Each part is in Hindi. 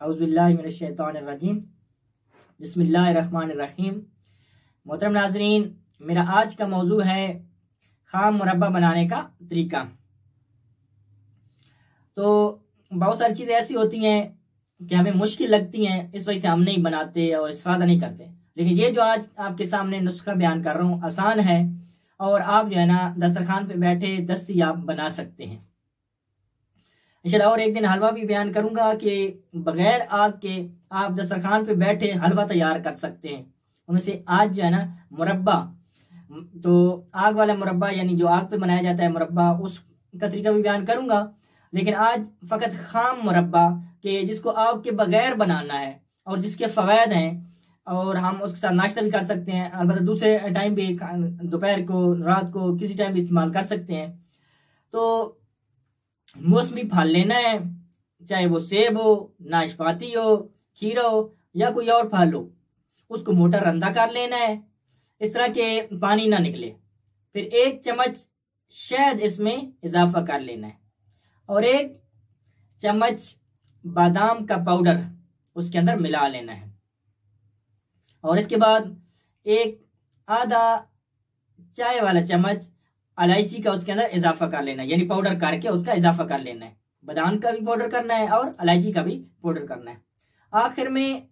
अउज़बिल्लिमिनशैतानरजीम बसमीम मोहतरम नाजरीन मेरा आज का मौजू है खाम मुरबा बनाने का तरीका। तो बहुत सारी चीज़ें ऐसी होती हैं कि हमें मुश्किल लगती हैं, इस वजह से हम नहीं बनाते और इस्तेफादा नहीं करते। लेकिन ये जो आज आपके सामने नुस्खा बयान कर रहा हूँ, आसान है और आप जो है ना दस्तरखान पे बैठे दस्ती आप बना सकते हैं। इंशाल्लाह और एक दिन हलवा भी बयान करूँगा कि बगैर आग के आप दस्तरखान पे बैठे हलवा तैयार कर सकते हैं। उनमें से आज जो है ना, मुरब्बा। तो आग वाला मुरब्बा, यानी जो आग पे बनाया जाता है मुरब्बा, उसका तरीका भी बयान करूँगा। लेकिन आज फ़कत खाम मुरब्बा, के जिसको आग के बगैर बनाना है और जिसके फ़वाद हैं, और हम उसके साथ नाश्ता भी कर सकते हैं। अलबत्ता दूसरे टाइम भी दोपहर को, रात को किसी टाइम भी इस्तेमाल कर सकते हैं। तो मौसमी फल लेना है, चाहे वो सेब हो, नाशपाती हो, खीरा हो, या कोई और फल हो, उसको मोटा रंधा कर लेना है। इस तरह के पानी ना निकले। फिर एक चम्मच शहद इसमें इजाफा कर लेना है। और एक चम्मच बादाम का पाउडर उसके अंदर मिला लेना है। और इसके बाद एक आधा चाय वाला चम्मच इलायची का उसके अंदर इजाफा कर लेना है, यानी पाउडर करके उसका इजाफा कर लेना है। बादाम का भी पाउडर करना है और इलायची का भी पाउडर करना है। आखिर में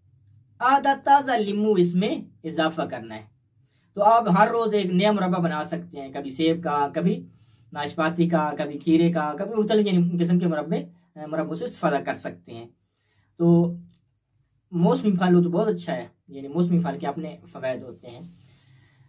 आधा ताज़ा लींबू इसमें इजाफा करना है। तो आप हर रोज़ एक नया मुरबा बना सकते हैं, कभी सेब का, कभी नाशपाती का, कभी खीरे का, कभी मुख्तलि किस्म के मुरबे मुरबों से इस्तेफादा कर सकते हैं। तो मौसमी फल तो बहुत अच्छा है, यानी मौसमी फल के अपने फ़वाद होते हैं।